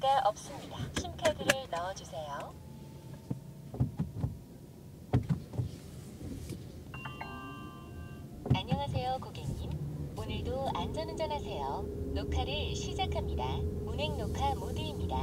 카드가 없습니다. 심카드를 넣어주세요. 안녕하세요, 고객님. 오늘도 안전운전하세요. 녹화를 시작합니다. 운행 녹화 모드입니다.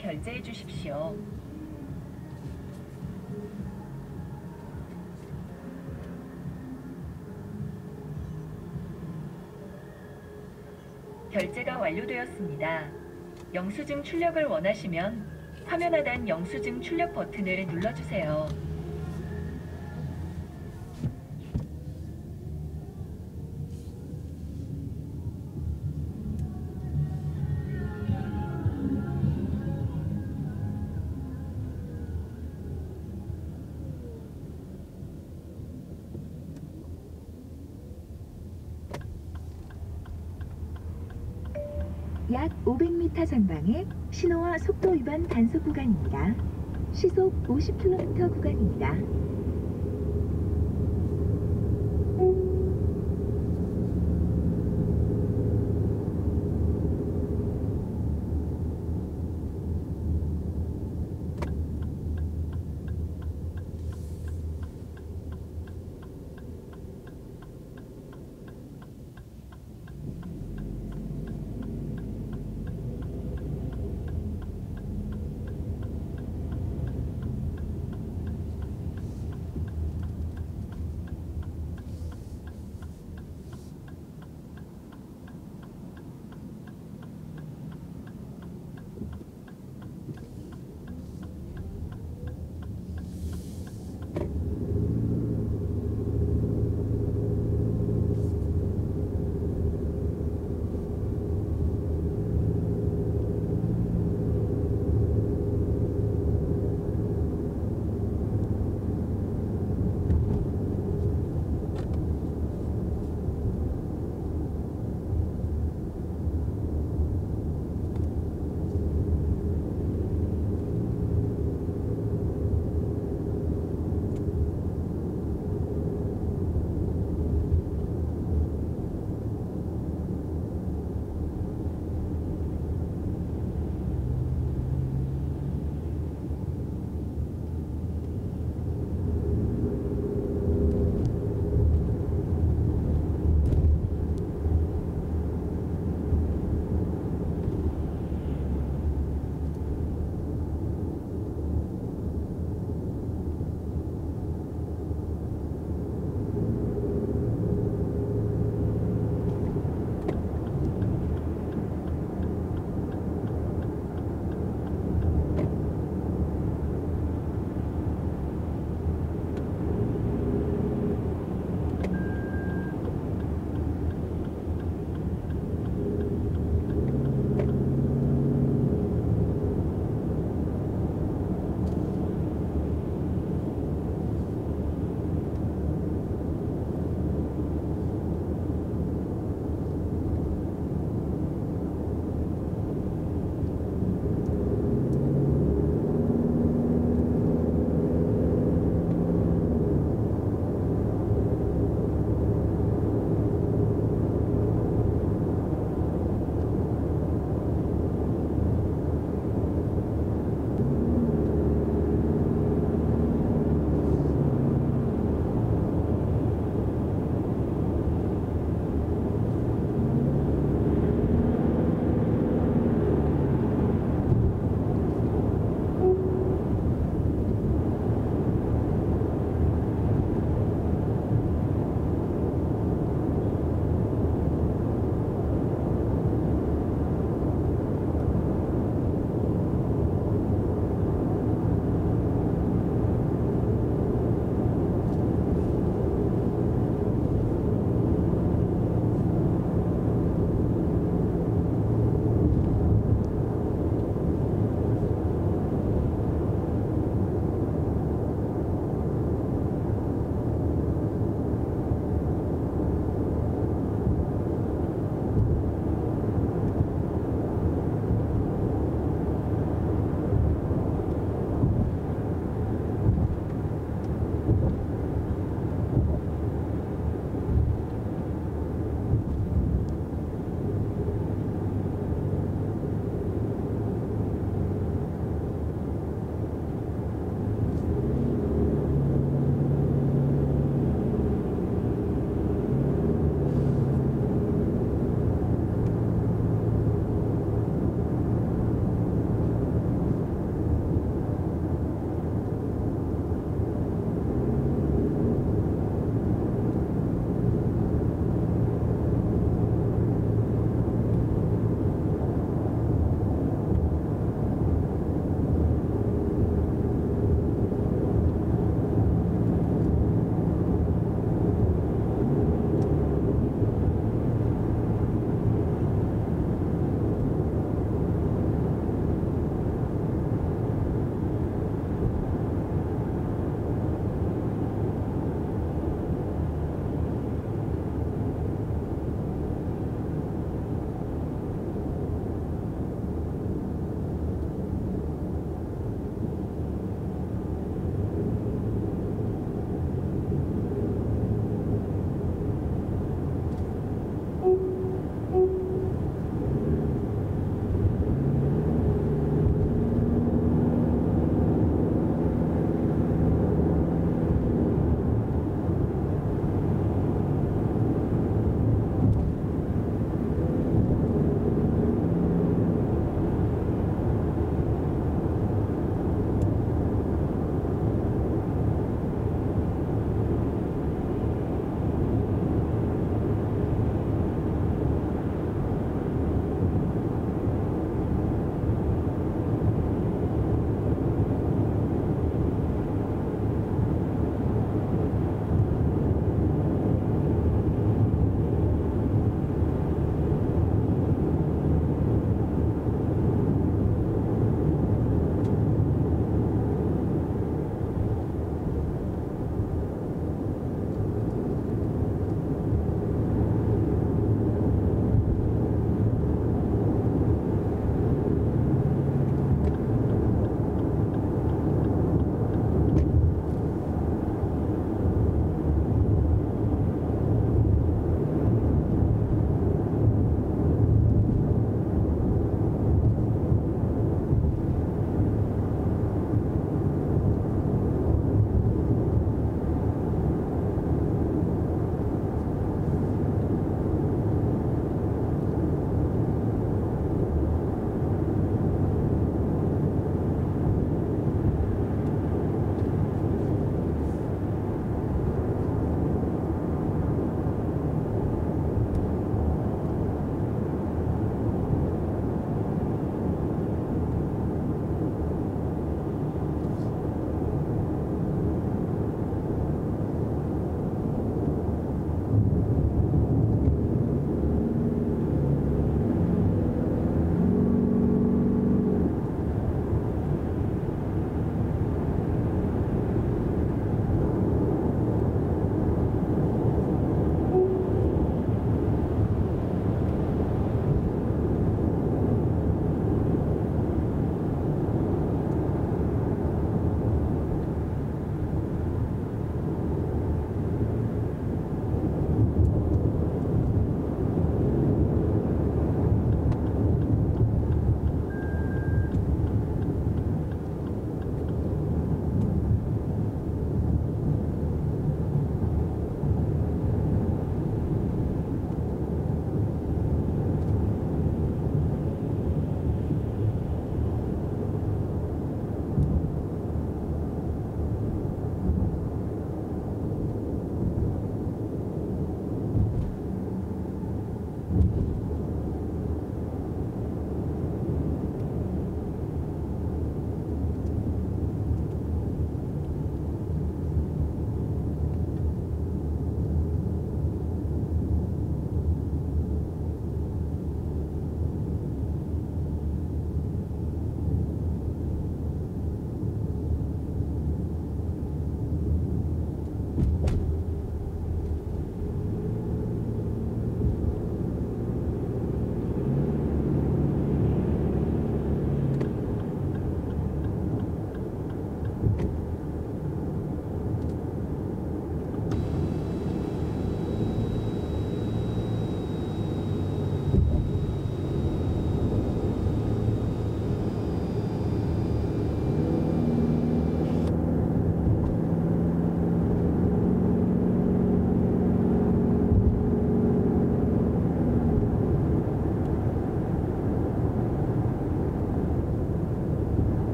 결제해 주십시오. 결제가 완료되었습니다. 영수증 출력을 원하시면 화면 하단 영수증 출력 버튼을 눌러주세요. 약 500m 전방에 신호와 속도 위반 단속 구간입니다. 시속 50km 구간입니다.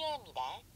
종료합니다.